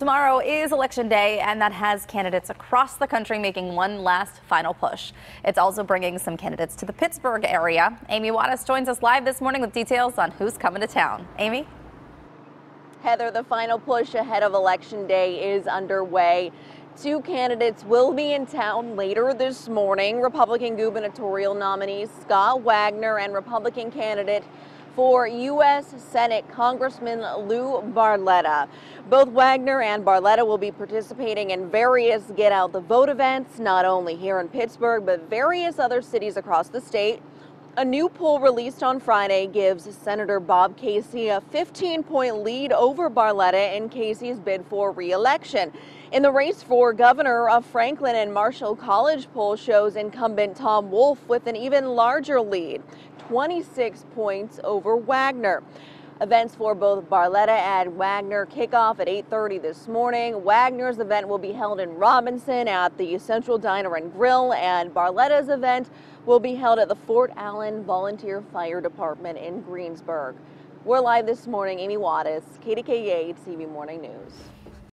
Tomorrow is election day, and that has candidates across the country making one last final push. It's also bringing some candidates to the Pittsburgh area. Amy Wadas joins us live this morning with details on who's coming to town. Amy? Heather, the final push ahead of election day is underway. Two candidates will be in town later this morning. Republican gubernatorial nominees Scott Wagner and Republican candidate for U.S. Senate Congressman Lou Barletta. Both Wagner and Barletta will be participating in various Get Out the Vote events, not only here in Pittsburgh, but various other cities across the state. A new poll released on Friday gives Senator Bob Casey a 15 point lead over Barletta in Casey's bid for re-election. In the race for governor of Franklin and Marshall College poll shows incumbent Tom Wolf with an even larger lead, 26 points over Wagner. Events for both Barletta and Wagner kick off at 8.30 this morning. Wagner's event will be held in Robinson at the Central Diner and Grill, and Barletta's event will be held at the Fort Allen Volunteer Fire Department in Greensburg. We're live this morning. Amy Wadas, KDKA TV Morning News.